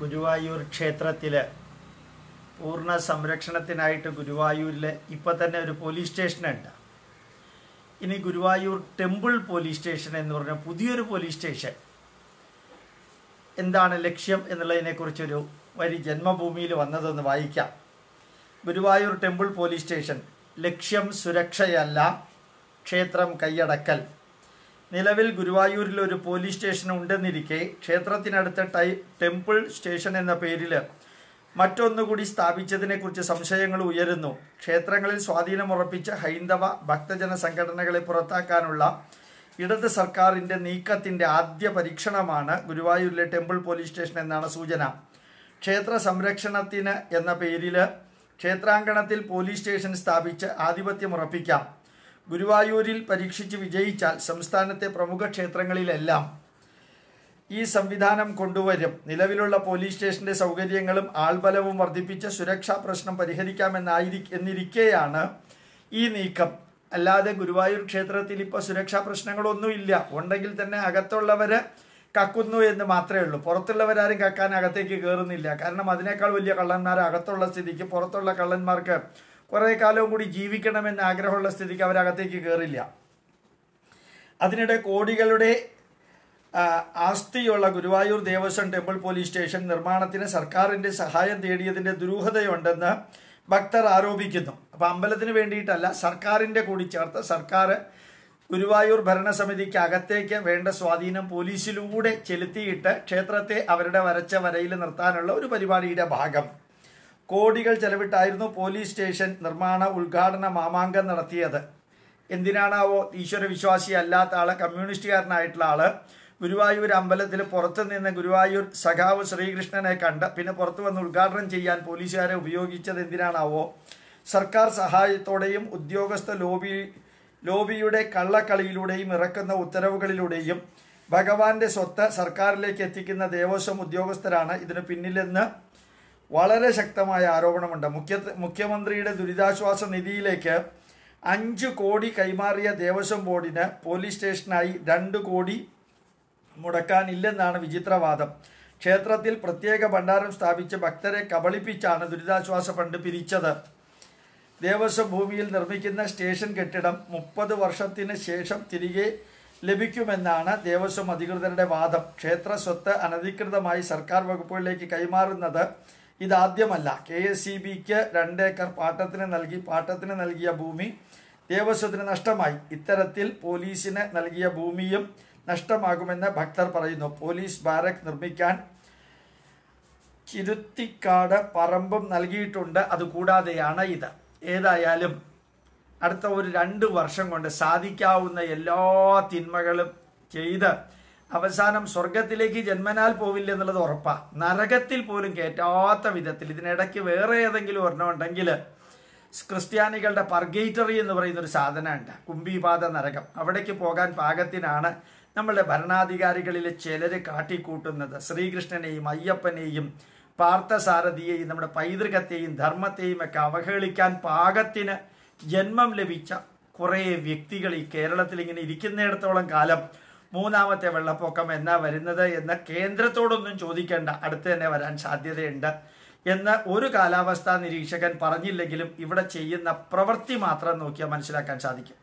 ഗുരുവായൂർ ക്ഷേത്രത്തിൽ പൂർണ സംരക്ഷണത്തിനായിട്ട് ഗുരുവായൂരിൽ ഇപ്പം തന്നെ ഒരു പോലീസ് സ്റ്റേഷനുണ്ട്. ഇനി ഗുരുവായൂർ ടെമ്പിൾ പോലീസ് സ്റ്റേഷൻ എന്ന് പറഞ്ഞ പുതിയൊരു പോലീസ് സ്റ്റേഷൻ. എന്താണ് ലക്ഷ്യം എന്നുള്ളതിനെക്കുറിച്ചൊരു വരി ജന്മഭൂമിയിൽ വന്നതൊന്ന് വായിക്കാം. Guruvayur temple police station. ലക്ഷ്യം സുരക്ഷയല്ല ക്ഷേത്രം കൈയടക്കൽ. നിലവിൽ ഗുരുവായൂരിൽ ഒരു പോലീസ് സ്റ്റേഷൻ ഉണ്ടെന്നിരിക്കെ ക്ഷേത്രത്തിനടുത്ത ടൈ ടെമ്പിൾ സ്റ്റേഷൻ എന്ന പേരിൽ മറ്റൊന്നുകൂടി സ്ഥാപിച്ചതിനെക്കുറിച്ച് സംശയങ്ങൾ ഉയരുന്നു. ക്ഷേത്രങ്ങളിൽ സ്വാധീനമുറപ്പിച്ച ഹൈന്ദവ ഭക്തജന സംഘടനകളെ പുറത്താക്കാനുള്ള ഇടത് സർക്കാരിന്റെ നീക്കത്തിന്റെ ആദ്യ പരീക്ഷണമാണ് ഗുരുവായൂരിലെ ടെമ്പിൾ പോലീസ് സ്റ്റേഷൻ എന്നാണ് സൂചന. ക്ഷേത്ര സംരക്ഷണത്തിന് എന്ന പേരിൽ ക്ഷേത്രാങ്കണത്തിൽ പോലീസ് സ്റ്റേഷൻ സ്ഥാപിച്ച് ആധിപത്യം ഉറപ്പിക്കാം. ഗുരുവായൂരിൽ പരീക്ഷിച്ച് വിജയിച്ചാൽ സംസ്ഥാനത്തെ പ്രമുഖ ക്ഷേത്രങ്ങളിലെല്ലാം ഈ സംവിധാനം കൊണ്ടുവരും. നിലവിലുള്ള പോലീസ് സ്റ്റേഷന്റെ സൗകര്യങ്ങളും ആൾബലവും വർദ്ധിപ്പിച്ച സുരക്ഷാ പ്രശ്നം പരിഹരിക്കാമെന്നായിരി എന്നിരിക്കെയാണ് ഈ നീക്കം. അല്ലാതെ ഗുരുവായൂർ ക്ഷേത്രത്തിൽ ഇപ്പോൾ സുരക്ഷാ പ്രശ്നങ്ങളൊന്നുമില്ല. ഉണ്ടെങ്കിൽ തന്നെ അകത്തുള്ളവർ കക്കുന്നു എന്ന് മാത്രമേ ഉള്ളൂ. പുറത്തുള്ളവരാരും കക്കാൻ അകത്തേക്ക് കയറുന്നില്ല കാരണം അതിനേക്കാൾ വലിയ കള്ളന്മാർ അകത്തുള്ള സ്ഥിതിക്ക് പുറത്തുള്ള കള്ളന്മാർക്ക് കുറേ കാലവും കൂടി ജീവിക്കണമെന്ന് ആഗ്രഹമുള്ള സ്ഥിതിക്ക് അവരകത്തേക്ക് കയറില്ല. അതിനിടെ കോടികളുടെ ആസ്തിയുള്ള Guruvayur Devaswom temple police station നിർമ്മാണത്തിന് സർക്കാരിന്റെ സഹായം തേടിയതിന്റെ ദുരൂഹതയുണ്ടെന്ന് ഭക്തർ ആരോപിക്കുന്നു. അപ്പോൾ അമ്പലത്തിന് വേണ്ടിയിട്ടല്ല സർക്കാരിന്റെ കൂടി ചേർത്ത് സർക്കാർ ഗുരുവായൂർ ഭരണസമിതിക്ക് അകത്തേക്ക് വേണ്ട സ്വാധീനം പോലീസിലൂടെ ചെലുത്തിയിട്ട് ക്ഷേത്രത്തെ അവരുടെ വരച്ച വരയിൽ നിർത്താനുള്ള ഒരു പരിപാടിയുടെ ഭാഗം. കോടികൾ ചെലവിട്ടായിരുന്നു പോലീസ് സ്റ്റേഷൻ നിർമ്മാണ ഉദ്ഘാടന മാമാങ്കം നടത്തിയത്. എന്തിനാണാവോ ഈശ്വര വിശ്വാസി അല്ലാത്ത ആൾ കമ്മ്യൂണിസ്റ്റുകാരനായിട്ടുള്ള ആൾ ഗുരുവായൂർ അമ്പലത്തിൽ പുറത്തു നിന്ന് ഗുരുവായൂർ സഖാവ് ശ്രീകൃഷ്ണനെ കണ്ട് പിന്നെ പുറത്തു വന്ന് ഉദ്ഘാടനം ചെയ്യാൻ പോലീസുകാരെ ഉപയോഗിച്ചത് എന്തിനാണാവോ സർക്കാർ സഹായത്തോടെയും ഉദ്യോഗസ്ഥ ലോബി ലോബിയുടെ കള്ളക്കളിയിലൂടെയും ഇറക്കുന്ന ഉത്തരവുകളിലൂടെയും ഭഗവാന്റെ സ്വത്ത് സർക്കാരിലേക്ക് എത്തിക്കുന്ന ദേവസ്വം ഉദ്യോഗസ്ഥരാണ്. ഇതിന് പിന്നിലെന്ന് വളരെ ശക്തമായ ആരോപണമുണ്ട്. മുഖ്യ മുഖ്യമന്ത്രിയുടെ ദുരിതാശ്വാസ നിധിയിലേക്ക് അഞ്ച് കോടി കൈമാറിയ ദേവസ്വം ബോർഡിന് പോലീസ് സ്റ്റേഷനായി രണ്ട് കോടി മുടക്കാനില്ലെന്നാണ് വിചിത്രവാദം. ക്ഷേത്രത്തിൽ പ്രത്യേക ഭണ്ഡാരം സ്ഥാപിച്ച് ഭക്തരെ കബളിപ്പിച്ചാണ് ദുരിതാശ്വാസ ഫണ്ട് പിരിച്ചത്. ദേവസ്വം ഭൂമിയിൽ നിർമ്മിക്കുന്ന സ്റ്റേഷൻ കെട്ടിടം മുപ്പത് വർഷത്തിന് ശേഷം തിരികെ ലഭിക്കുമെന്നാണ് ദേവസ്വം അധികൃതരുടെ വാദം. ക്ഷേത്ര സ്വത്ത് അനധികൃതമായി സർക്കാർ വകുപ്പുകളിലേക്ക് കൈമാറുന്നത് ഇതാദ്യമല്ല. കെ എസ് സി ബിക്ക് രണ്ടേക്കർ പാട്ടത്തിന് നൽകി പാട്ടത്തിന് നൽകിയ ഭൂമി ദേവസ്വത്തിന് നഷ്ടമായി. ഇത്തരത്തിൽ പോലീസിന് നൽകിയ ഭൂമിയും നഷ്ടമാകുമെന്ന് ഭക്തർ പറയുന്നു. പോലീസ് ബാരക് നിർമ്മിക്കാൻ ചിരുത്തിക്കാട് പറമ്പും നൽകിയിട്ടുണ്ട്. അതുകൂടാതെയാണ് ഇത്. ഏതായാലും അടുത്ത ഒരു രണ്ട് വർഷം കൊണ്ട് സാധിക്കാവുന്ന എല്ലാ തിന്മകളും ചെയ്ത് അവസാനം സ്വർഗത്തിലേക്ക് ജന്മനാൽ പോവില്ല എന്നുള്ളത് ഉറപ്പാ. നരകത്തിൽ പോലും കയറ്റാത്ത വിധത്തിൽ ഇതിനിടയ്ക്ക് വേറെ ഏതെങ്കിലും ഒരെണ്ണം ഉണ്ടെങ്കിൽ ക്രിസ്ത്യാനികളുടെ പർഗേറ്ററി എന്ന് പറയുന്ന ഒരു സാധനമുണ്ട്. കുംഭിപാത നരകം. അവിടേക്ക് പോകാൻ പാകത്തിനാണ് നമ്മളുടെ ഭരണാധികാരികളിലെ ചിലർ കാട്ടിക്കൂട്ടുന്നത്. ശ്രീകൃഷ്ണനെയും അയ്യപ്പനെയും പാർത്ഥസാരഥിയെയും നമ്മുടെ പൈതൃകത്തെയും ധർമ്മത്തെയും ഒക്കെ അവഹേളിക്കാൻ പാകത്തിന് ജന്മം ലഭിച്ച കുറേ വ്യക്തികൾ ഈ കേരളത്തിൽ ഇങ്ങനെ ഇരിക്കുന്നിടത്തോളം കാലം മൂന്നാമത്തെ വെള്ളപ്പൊക്കം എന്നാ വരുന്നത് എന്ന് കേന്ദ്രത്തോടൊന്നും ചോദിക്കേണ്ട. അടുത്ത് തന്നെ വരാൻ സാധ്യതയുണ്ട് എന്ന് ഒരു കാലാവസ്ഥാ നിരീക്ഷകൻ പറഞ്ഞില്ലെങ്കിലും ഇവിടെ ചെയ്യുന്ന പ്രവൃത്തി മാത്രം നോക്കിയാൽ മനസ്സിലാക്കാൻ സാധിക്കും.